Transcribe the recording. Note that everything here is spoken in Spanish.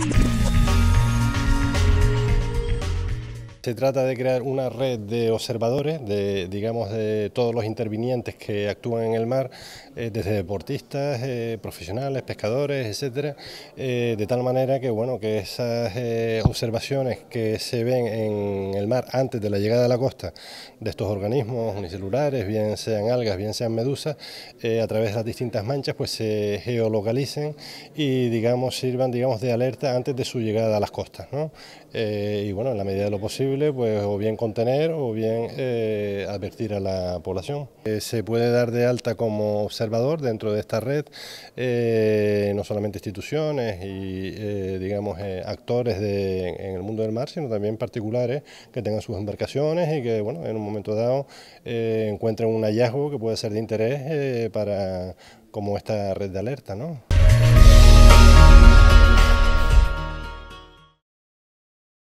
Bye. Se trata de crear una red de observadores, de, digamos, de todos los intervinientes que actúan en el mar, eh, desde deportistas, eh, profesionales, pescadores, etcétera, eh, de tal manera que, bueno, que esas observaciones que se ven en el mar antes de la llegada a la costa de estos organismos unicelulares, bien sean algas, bien sean medusas, a través de las distintas manchas, pues se geolocalicen y, digamos, sirvan, digamos, de alerta antes de su llegada a las costas, y bueno, en la medida de lo posible pues o bien contener o bien eh, advertir a la población. Eh, se puede dar de alta como observador dentro de esta red, eh, no solamente instituciones y digamos actores en el mundo del mar, sino también particulares que tengan sus embarcaciones y que bueno, en un momento dado encuentren un hallazgo que puede ser de interés para como esta red de alerta. ¿no?